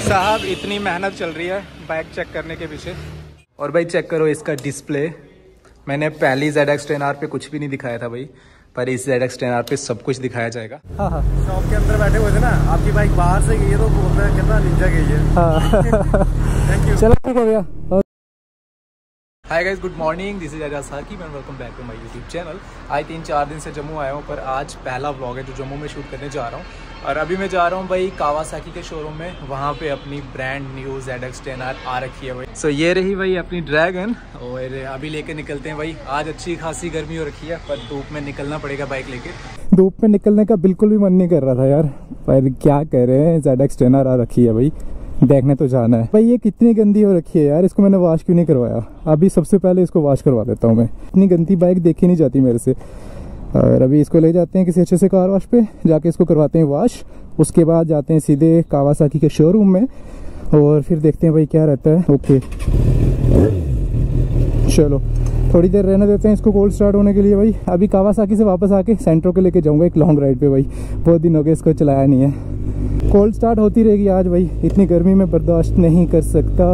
साहब इतनी मेहनत चल रही है बाइक चेक करने के पीछे। और भाई चेक करो इसका डिस्प्ले मैंने पहली जेड एक्स टेन आर पे कुछ भी नहीं दिखाया था भाई पर इस जेड एक्स टेन आर पे सब कुछ दिखाया जाएगा। हाँ हाँ। शॉप के अंदर बैठे हुए थे ना आपकी बाइक बाहर से गई है तो बोल रहे हैं कितना निंजा गई है। हाँ। थैंक यू चलो ठीक है भैया hi guys good morning this is अजा Saqib and welcome back to my YouTube channel आज तीन चार दिन से जम्मू आया हूँ पर आज पहला व्लॉग है जो जम्मू में शूट करने जा रहा हूँ। और अभी मैं जा रहा हूँ भाई कावासाकी के शोरूम में। वहाँ पे अपनी brand new Z X ten R आ रखी है भाई। सो so, ये रही भाई अपनी ड्रैगन और अभी लेके निकलते हैं भाई। आज अच्छी खासी गर्मी हो रखी है पर धूप में निकलना पड़ेगा बाइक लेके। धूप में निकलने का बिल्कुल भी मन नहीं कर रहा था यार। पर क्या कह रहे हैं जेड एक्स टेन आर आ रखी है भाई। देखने तो जाना है। भाई ये कितनी गंदी हो रखी है यार। इसको मैंने वॉश क्यों नहीं करवाया? अभी सबसे पहले इसको वॉश करवा देता हूँ मैं। इतनी गंदी बाइक देखी नहीं जाती मेरे से। और अभी इसको ले जाते हैं किसी अच्छे से कार वॉश पे, जाके इसको करवाते हैं वॉश, उसके बाद जाते हैं सीधे कावासाकी के शोरूम में, और फिर देखते हैं भाई क्या रहता है। ओके चलो, थोड़ी देर रहने देते हैं इसको कोल्ड स्टार्ट होने के लिए भाई। अभी कावासाकी से वापस आके सेंट्रो के लेके जाऊँगा एक लॉन्ग राइड पे भाई। बहुत दिन हो गए इसको चलाया नहीं है। कोल्ड स्टार्ट होती रहेगी आज भाई। इतनी गर्मी में बर्दाश्त नहीं कर सकता।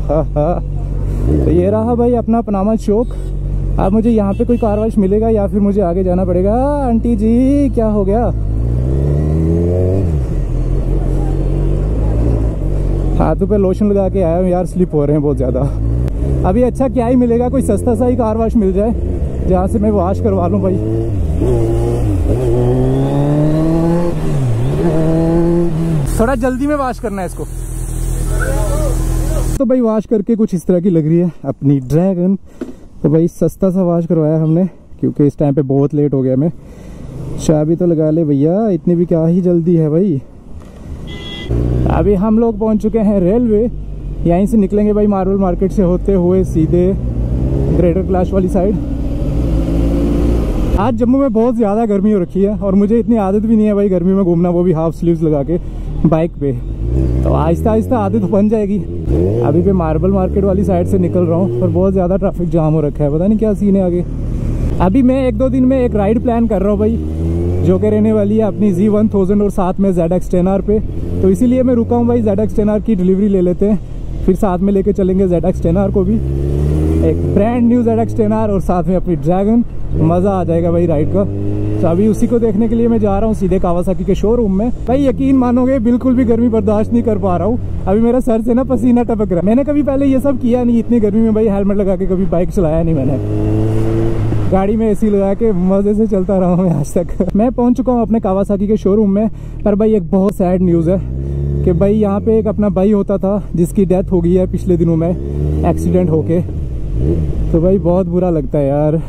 तो ये रहा भाई अपना पनामा चौक। अब मुझे यहाँ पे कोई कारवाश मिलेगा या फिर मुझे आगे जाना पड़ेगा? आंटी जी, क्या हो गया? हाथों पे लोशन लगा के आया हूँ यार, स्लिप हो रहे हैं बहुत ज़्यादा। अभी अच्छा क्या ही मिलेगा, कोई सस्ता सा ही कार वाश मिल जाए, जहाँ से मैं वॉश करवा लूँ भाई। थोड़ा जल्दी में वॉश करना है इसको। तो भाई वॉश करके कुछ इस तरह की लग रही है, अपनी ड्रैगन तो भाई सस्ता सा वॉश करवाया हमने, क्योंकि इस टाइम पे बहुत लेट हो गया मैं। चाबी तो लगा ले भैया, इतनी भी क्या ही जल्दी है भाई। अभी हम लोग पहुँच चुके हैं रेलवे यहीं से निकलेंगे भाई मार्बल मार्केट से होते हुए सीधे ग्रेटर क्लाश वाली साइड आज जम्मू में बहुत ज़्यादा गर्मी हो रखी है, और मुझे इतनी आदत भी नहीं है भाई गर्मी में घूमना, वो भी हाफ़ स्लीव्स लगा के बाइक पे। तो आहिस्ता आहिस्ता आदत बन जाएगी। अभी पे मार्बल मार्केट वाली साइड से निकल रहा हूँ, पर बहुत ज़्यादा ट्रैफ़िक जाम हो रखा है। पता नहीं क्या सीन है आगे। अभी मैं एक दो दिन में एक राइड प्लान कर रहा हूँ भाई, जो कि रहने वाली है अपनी जी वन थाउज़ेंड और साथ में जेड एक्स टेन आर पे। तो इसीलिए मैं रुका हूँ भाई जेड एक्स टेन आर की डिलीवरी ले लेते हैं। फिर साथ में लेके चलेंगे जेड एक्स टेन आर को भी। एक brand new Z X ten R और साथ में अपनी ड्रैगन मज़ा आ जाएगा भाई राइड का। तो अभी उसी को देखने के लिए मैं जा रहा हूँ सीधे कावासाकी के शोरूम में। भाई यकीन मानोगे, बिल्कुल भी गर्मी बर्दाश्त नहीं कर पा रहा हूँ। अभी मेरा सर से ना पसीना टपक रहा है। मैंने कभी पहले ये सब किया नहीं, इतनी गर्मी में भाई हेलमेट लगा के कभी बाइक चलाया नहीं मैंने। गाड़ी में एसी लगा के मज़े से चलता रहा हूँ आज तक। मैं पहुँच चुका हूँ अपने कावासाकी के शोरूम में, पर भाई एक बहुत सैड न्यूज़ है कि भाई यहाँ पे एक अपना भाई होता था, जिसकी डेथ हो गई है पिछले दिनों में एक्सीडेंट होके। तो भाई बहुत बुरा लगता है यार।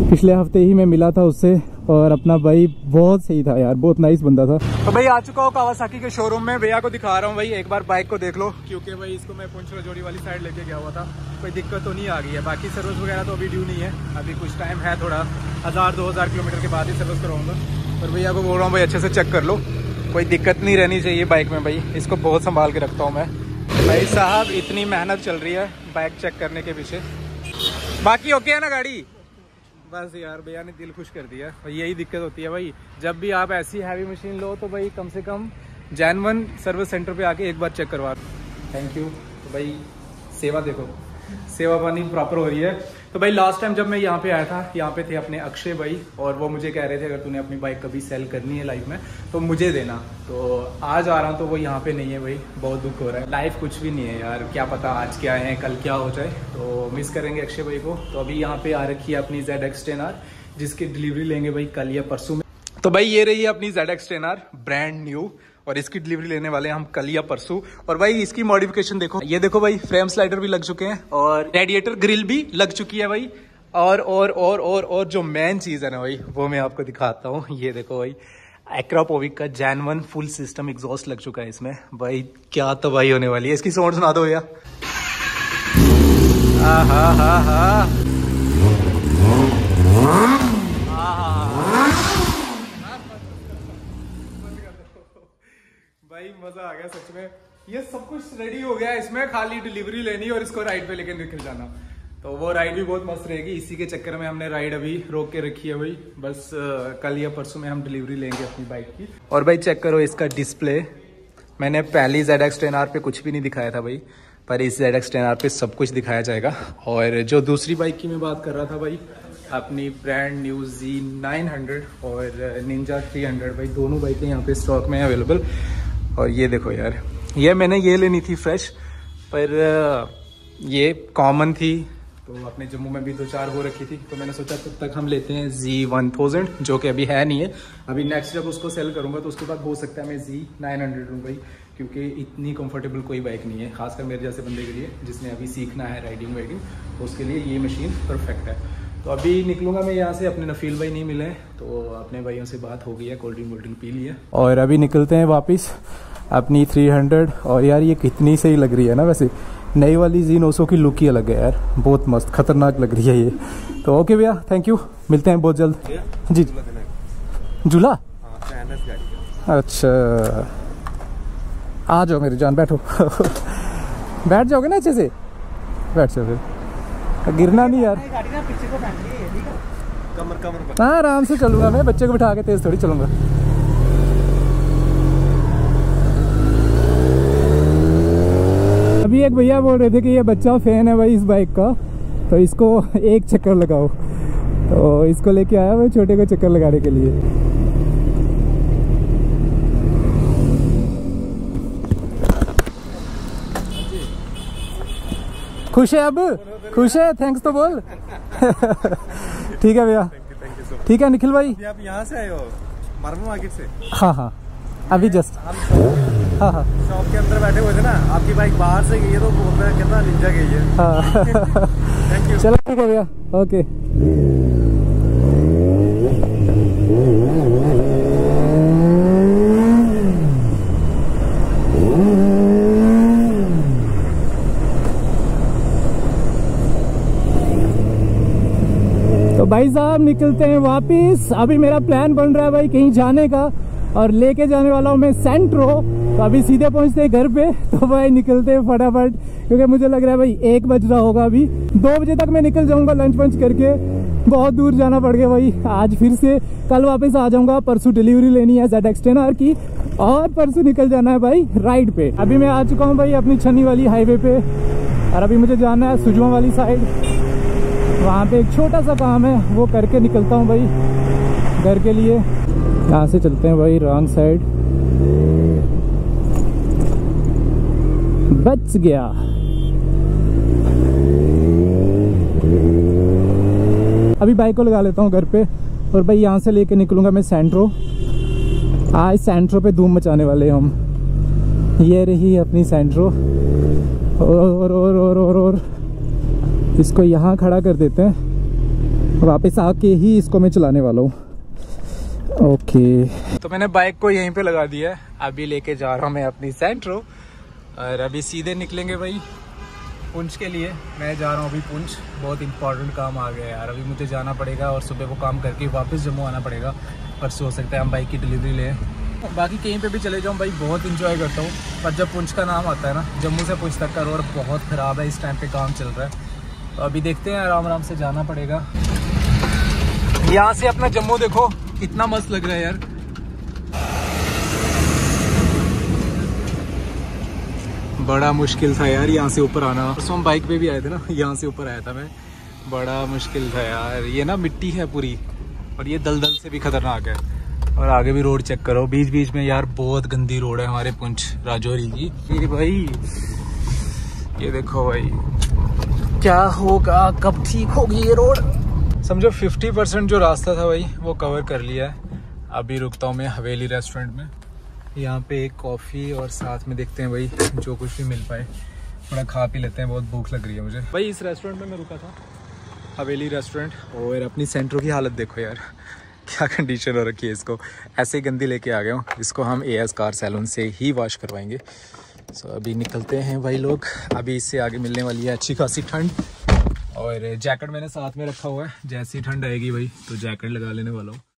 पिछले हफ़्ते ही मैं मिला था उससे और अपना भाई बहुत सही था यार, बहुत नाइस बंदा था। तो भाई, आ चुका हूँ कावासाकी के शोरूम में। भैया को दिखा रहा हूँ भाई, एक बार बाइक को देख लो, क्योंकि भाई इसको मैं पुंछ रजोड़ी वाली साइड लेके गया हुआ था। कोई दिक्कत तो नहीं आ गई है। बाकी सर्विस वगैरह तो अभी ड्यू नहीं है। अभी कुछ टाइम है थोड़ा। हज़ार, दो हज़ार किलोमीटर के बाद ही सर्विस करवाऊँगा और भैया को बोल रहा हूँ, भाई, अच्छे से चेक कर लो। कोई दिक्कत नहीं रहनी चाहिए बाइक में भाई। इसको बहुत संभाल के रखता हूँ मैं। भाई साहब, इतनी मेहनत चल रही है बाइक चेक करने के पीछे। बाकी ओके है ना गाड़ी? बस यार भैया ने दिल खुश कर दिया। और यही दिक्कत होती है भाई। जब भी आप ऐसी हैवी मशीन लो तो भाई कम से कम जैनवन सर्विस सेंटर पे आके एक बार चेक करवा थैंक यू तो भाई सेवा देखो। सेवा पानी प्रॉपर हो रही है। तो भाई लास्ट टाइम जब मैं यहाँ पे आया था, यहाँ पे थे अपने अक्षय भाई और वो मुझे कह रहे थे, अगर तूने अपनी बाइक कभी सेल करनी है लाइफ में तो मुझे देना। तो आज आ रहा हूँ तो वो यहाँ पे नहीं है भाई, बहुत दुख हो रहा है। लाइफ कुछ भी नहीं है यार, क्या पता आज क्या है, कल क्या हो जाए। तो मिस करेंगे अक्षय भाई को। तो अभी यहाँ पे आ रखी है अपनी जेड एक्स जिसकी डिलीवरी लेंगे भाई कल या परसों में। तो भाई, ये रही है अपनी जेड एक्स ब्रांड न्यू और इसकी डिलीवरी लेने वाले हैं हम कल या परसों। और भाई, इसकी मॉडिफिकेशन देखो। ये देखो भाई फ्रेम स्लाइडर भी लग चुके हैं और रेडिएटर ग्रिल भी लग चुकी है भाई। और और और और और जो मेन चीज़ है ना भाई, वो मैं आपको दिखाता हूँ। ये देखो भाई एक्रापोविक का जैन वन फुल सिस्टम एग्जॉस्ट लग चुका है इसमें। भाई, क्या तबाही होने वाली है। इसकी साउंड सुना दो भैया। हा हा हा। मज़ा आ गया सच में। ये सब कुछ रेडी हो गया इसमें खाली डिलीवरी लेनी और इसको राइड पे लेके निकल जाना। तो वो राइड भी बहुत मस्त रहेगी। इसी के चक्कर में हमने राइड अभी रोक के रखी है भाई। बस कल या परसों में हम डिलीवरी लेंगे अपनी बाइक की। और भाई चेक करो इसका डिस्प्ले मैंने पहली जेड एक्स टेन आर पे कुछ भी नहीं दिखाया था भाई। पर इस जेड एक्स टेन आर पे सब कुछ दिखाया जाएगा। और जो दूसरी बाइक की मैं बात कर रहा था भाई, अपनी ब्रांड न्यू जी 900 और निंजा 300 भाई, दोनों बाइकें यहाँ पे स्टॉक में अवेलेबल और ये देखो यार, ये मैंने ये लेनी थी फ्रेश पर ये कॉमन थी। तो अपने जम्मू में भी दो चार हो रखी थी। तो मैंने सोचा तब तक हम लेते हैं जी वन थाउज़ेंड जो कि अभी है नहीं है। अभी नेक्स्ट जब उसको सेल करूँगा तो उसके बाद हो सकता है मैं जी नाइन हंड्रेड लूँ भाई, क्योंकि इतनी कंफर्टेबल कोई बाइक नहीं है। खासकर मेरे जैसे बंदे के लिए, जिसने अभी सीखना है राइडिंग वाइडिंग तो उसके लिए ये मशीन परफेक्ट है। तो अभी निकलूँगा मैं यहाँ से अपने नफील भाई नहीं मिले तो अपने भाइयों से बात हो गई है कोल्ड ड्रिंक वोल्ड ड्रिंक पी लिया और अभी निकलते हैं वापस अपनी 300 और यार ये कितनी सही लग रही है ना वैसे। नई वाली जी नौ की लुक ही अलग है यार बहुत मस्त खतरनाक लग रही है ये। तो ओके भैया थैंक यू मिलते हैं बहुत जल्द। जी। झूला अच्छा। आ जाओ मेरी जान बैठो। बैठ जाओगे ना अच्छे से? बैठ जाओ फिर। गिरना नहीं यार। हाँ आराम से चलूँगा मैं, बच्चे को बिठा के तेज थोड़ी चलूँगा। अभी एक भैया बोल रहे थे कि ये बच्चा फ़ैन है भाई इस बाइक का तो इसको एक चक्कर लगाओ। तो इसको लेके आया भाई छोटे को चक्कर लगाने के लिए। खुश है अब? खुश है? थैंक्स तो बोल। ठीक है भैया। ठीक है निखिल भाई? आप यहाँ से आए हो? मार्बल मार्केट से? हाँ हाँ। अभी जस्ट हाँ हाँ। शॉप के अंदर बैठे हुए थे ना। आपकी बाइक बाहर से गई है तो बोल रहे कितना निंजा गई है? हाँ। थैंक यू चलो ठीक है भैया। ओके भाई साहब, निकलते हैं वापिस। अभी मेरा प्लान बन रहा है भाई कहीं जाने का और लेके जाने वाला हूँ मैं सेंट्रो तो अभी सीधे पहुँचते हैं घर पे। तो भाई निकलते हैं फटाफट, क्योंकि मुझे लग रहा है भाई एक बज रहा होगा अभी। दो बजे तक मैं निकल जाऊँगा लंच वंच करके। बहुत दूर जाना पड़ गया भाई। आज फिर से कल वापस आ जाऊँगा। परसों डिलीवरी लेनी है जेड एक्सटेन आर की। और परसों निकल जाना है भाई राइड पे। अभी मैं आ चुका हूँ भाई अपनी छन्नी वाली हाईवे पे। और अभी मुझे जाना है सुजवा वाली साइड वहाँ पे एक छोटा सा काम है वो करके निकलता हूँ भाई घर के लिए। यहाँ से चलते हैं भाई रॉन्ग साइड। बच गया। अभी बाइक को लगा लेता हूँ घर पे और भाई यहाँ से लेके निकलूँगा मैं सेंट्रो आज सेंट्रो पे धूम मचाने वाले हम। ये रही अपनी सेंट्रो और और और और और, और। इसको यहाँ खड़ा कर देते हैं। वापस आके ही इसको मैं चलाने वाला हूँ। ओके। तो मैंने बाइक को यहीं पे लगा दिया है। अभी लेके जा रहा हूँ मैं अपनी सेंट्रो और अभी सीधे निकलेंगे भाई पुंछ के लिए। मैं जा रहा हूँ अभी पुंछ। बहुत इंपॉर्टेंट काम आ गया है यार। अभी मुझे जाना पड़ेगा और सुबह वो काम करके वापस जम्मू आना पड़ेगा। परसों हो सकता है हम बाइक की डिलीवरी लें बाकी कहीं पे भी चले जाऊँ भाई बहुत इंजॉय करता हूँ। पर जब पुंछ का नाम आता है ना, जम्मू से पुंछ तक का रोड बहुत ख़राब है। इस टाइम पे काम चल रहा है। तो अभी देखते हैं, आराम आराम से जाना पड़ेगा। यहाँ से अपना जम्मू देखो, कितना मस्त लग रहा है यार। बड़ा मुश्किल था यार यहाँ से ऊपर आना। परसों हम बाइक पे भी आए थे ना, यहाँ से ऊपर आया था मैं। बड़ा मुश्किल था यार। ये ना मिट्टी है पूरी, और ये दलदल से भी खतरनाक है। और आगे भी रोड चेक करो। बीच बीच में यार बहुत गंदी रोड है हमारे पुंछ, राजौरी की। भाई, ये देखो भाई। क्या होगा? कब ठीक होगी ये रोड? समझो 50 परसेंट जो रास्ता था भाई, वो कवर कर लिया है। अभी रुकता हूँ मैं हवेली रेस्टोरेंट में। यहाँ पे एक कॉफ़ी और साथ में देखते हैं भाई, जो कुछ भी मिल पाए। थोड़ा खा पी लेते हैं, बहुत भूख लग रही है मुझे। भाई, इस रेस्टोरेंट में मैं रुका था। हवेली रेस्टोरेंट और अपनी सेंट्रो की हालत देखो यार। क्या कंडीशन हो रखी है इसको। ऐसे गंदी लेके आ गया हूँ। इसको हम ए एस कार सैलून से ही वॉश करवाएँगे। सो so, अभी निकलते हैं भाई लोग। अभी इससे आगे मिलने वाली है अच्छी खासी ठंड। और जैकेट मैंने साथ में रखा हुआ है। जैसी ठंड आएगी भाई तो जैकेट लगा लेने वाला हूँ।